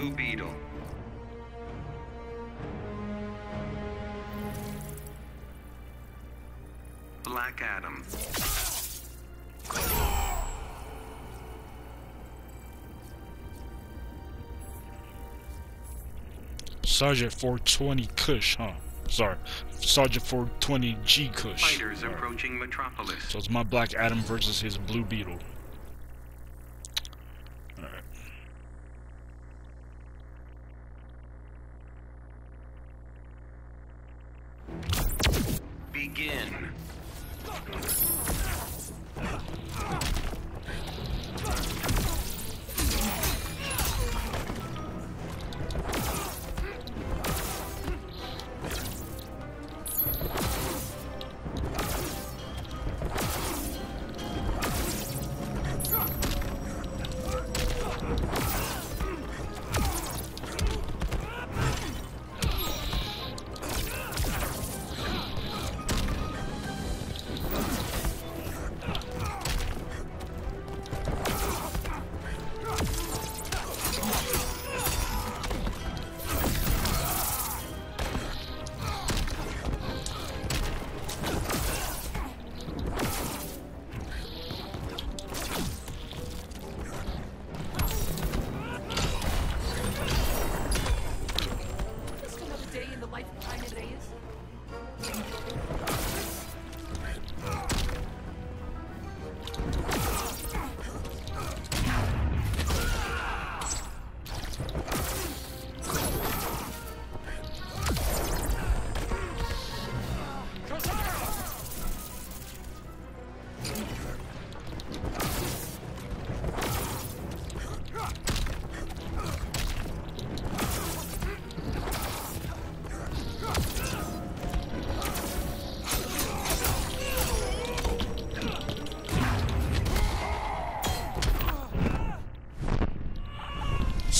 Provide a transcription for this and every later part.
Blue Beetle. Black Adam. Sergeant 420 Kush, huh? Sorry, Sergeant 420 G Kush. Fighters approaching Metropolis. So it's my Black Adam versus his Blue Beetle. Begin.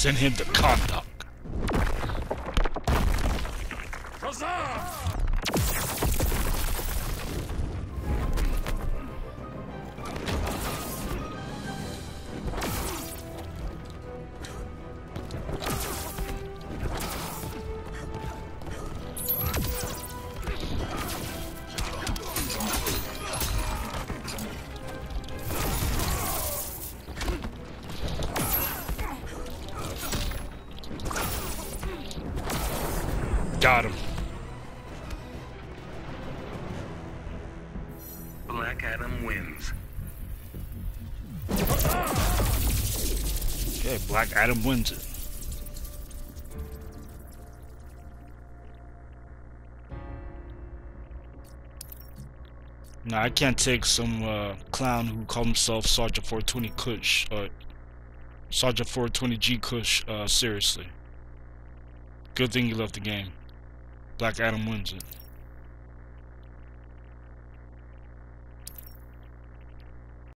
Send him to conduct. Got him. Black Adam wins. Okay, Black Adam wins it. Nah, I can't take some uh, clown who called himself Sergeant 420 Kush, uh, Sergeant 420 G Kush, uh, seriously. Good thing you left the game. Black Adam wins it.